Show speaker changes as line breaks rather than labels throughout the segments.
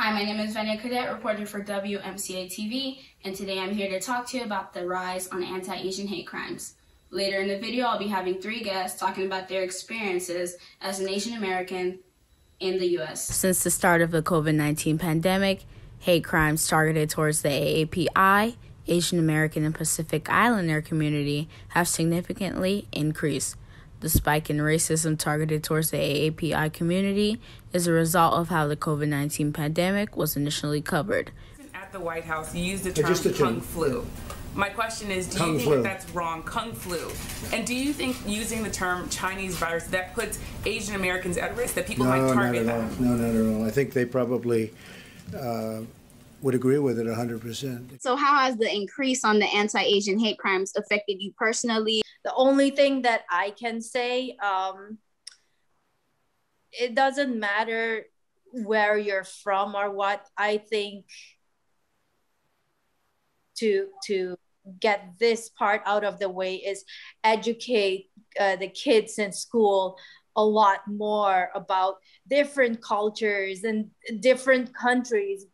Hi, my name is Venia Cadet, reporting for WMCA TV, and today I'm here to talk to you about the rise on anti-Asian hate crimes. Later in the video, I'll be having three guests talking about their experiences as an Asian American in the U.S.
Since the start of the COVID 19 pandemic, hate crimes targeted towards the AAPI, Asian American, and Pacific Islander community have significantly increased. The spike in racism targeted towards the AAPI community is a result of how the COVID 19 pandemic was initially covered.
At the White House, you used the term kung term. flu. My question is, do kung you think that that's wrong, kung flu? And do you think using the term Chinese virus that puts Asian Americans at risk, that people
no,
might target
not at
them?
All. No, not at all. I think they probably uh, would agree with it 100%.
So, how has the increase on the anti Asian hate crimes affected you personally?
The only thing that I can say, um, it doesn't matter where you're from or what. I think to to get this part out of the way is educate uh, the kids in school a lot more about different cultures and different countries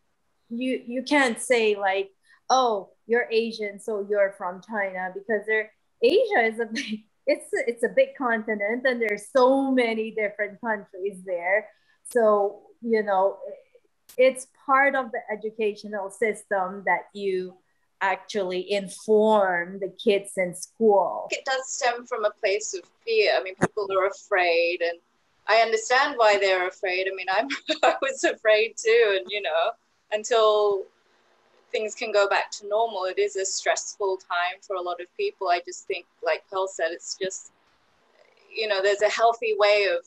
you you can't say like oh you're asian so you're from china because they're asia is a big it's it's a big continent and there's so many different countries there. So you know it's part of the educational system that you actually inform the kids in school.
It does stem from a place of fear. I mean people are afraid and i understand why they're afraid. I mean i'm i was afraid too and you know until things can go back to normal, it is a stressful time for a lot of people. I just think, like Pearl said, it's just, you know, there's a healthy way of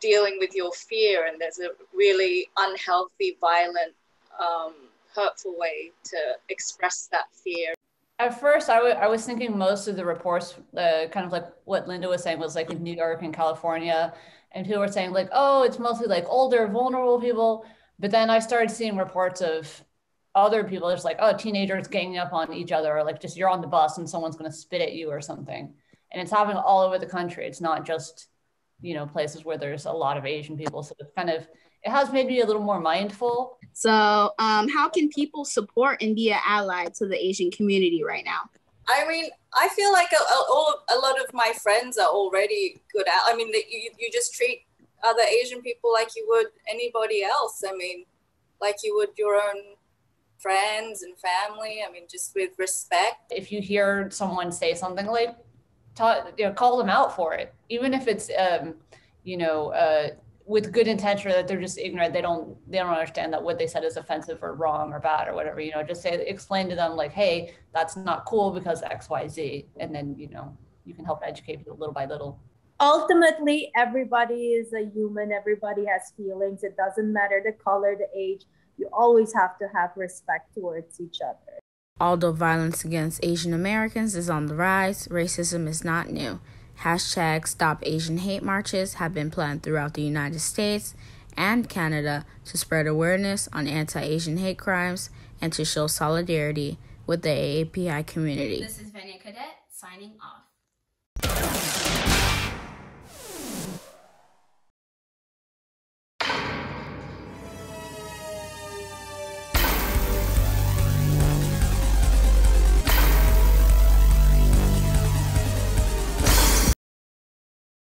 dealing with your fear, and there's a really unhealthy, violent, um, hurtful way to express that fear.
At first, I, was thinking most of the reports, uh, kind of like what Linda was saying, was like in New York and California, and people were saying like, oh, it's mostly like older, vulnerable people. But then I started seeing reports of other people just like, oh, teenagers ganging up on each other, or like just you're on the bus and someone's going to spit at you or something. And it's happening all over the country. It's not just, you know, places where there's a lot of Asian people. So it's kind of, it has made me a little more mindful.
So, um, how can people support and be an ally to the Asian community right now?
I mean, I feel like a, a, a lot of my friends are already good at. I mean, you you just treat other Asian people like you would anybody else. I mean, like you would your own friends and family. I mean, just with respect.
If you hear someone say something like, you know, call them out for it, even if it's, um, you know, uh, with good intention that they're just ignorant. They don't, they don't understand that what they said is offensive or wrong or bad or whatever. You know, just say, explain to them like, hey, that's not cool because X, Y, Z, and then you know, you can help educate people little by little
ultimately everybody is a human. Everybody has feelings. It doesn't matter the color the age. You always have to have respect towards each other.
Although violence against asian americans is on the rise racism is not new. Hashtag stop asian hate marches have been planned throughout the united states and canada to spread awareness on anti-asian hate crimes and to show solidarity with the aapi community.
This is venia cadet signing off